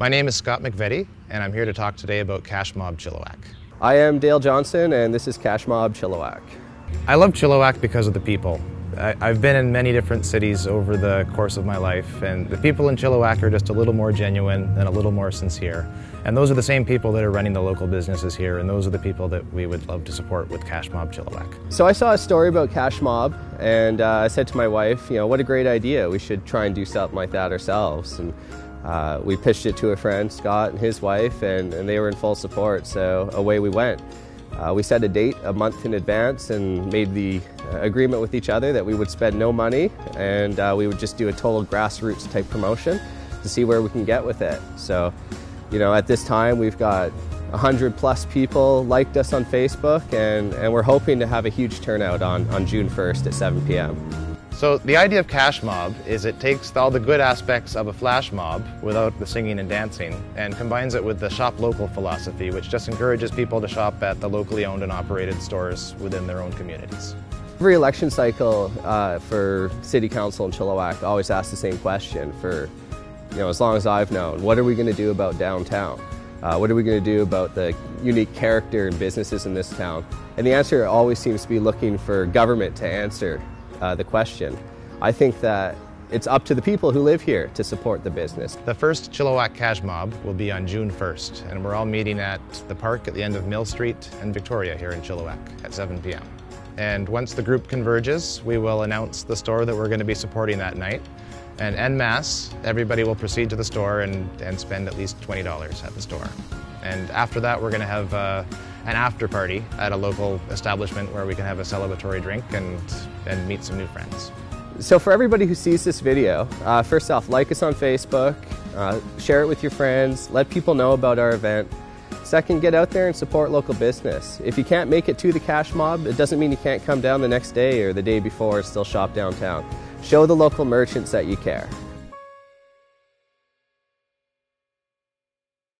My name is Scott McVetti, and I'm here to talk today about Cash Mob Chilliwack. I am Dale Johnson, and this is Cash Mob Chilliwack. I love Chilliwack because of the people. I, have been in many different cities over the course of my life, and the people in Chilliwack are just a little more genuine and a little more sincere. And those are the same people that are running the local businesses here, and those are the people that we would love to support with Cash Mob Chilliwack. So I saw a story about Cash Mob, and uh, I said to my wife, you know, what a great idea. We should try and do something like that ourselves. And uh, we pitched it to a friend, Scott, and his wife, and, and they were in full support, so away we went. Uh, we set a date a month in advance and made the uh, agreement with each other that we would spend no money and uh, we would just do a total grassroots type promotion to see where we can get with it. So, you know, at this time we've got 100 plus people liked us on Facebook and, and we're hoping to have a huge turnout on, on June 1st at 7 p.m. So the idea of Cash Mob is it takes all the good aspects of a flash mob without the singing and dancing and combines it with the shop local philosophy, which just encourages people to shop at the locally owned and operated stores within their own communities. Every election cycle uh, for City Council in Chilliwack always asks the same question for, you know, as long as I've known, what are we going to do about downtown? Uh, what are we going to do about the unique character and businesses in this town? And the answer always seems to be looking for government to answer uh, the question. I think that it's up to the people who live here to support the business. The first Chilliwack Cash Mob will be on June 1st, and we're all meeting at the park at the end of Mill Street and Victoria here in Chilliwack at 7 p.m. And once the group converges, we will announce the store that we're going to be supporting that night. And en masse, everybody will proceed to the store and, and spend at least $20 at the store. And after that, we're going to have uh, an after party at a local establishment where we can have a celebratory drink and, and meet some new friends. So for everybody who sees this video, uh, first off, like us on Facebook, uh, share it with your friends, let people know about our event. Second, get out there and support local business. If you can't make it to the cash mob, it doesn't mean you can't come down the next day or the day before and still shop downtown. Show the local merchants that you care.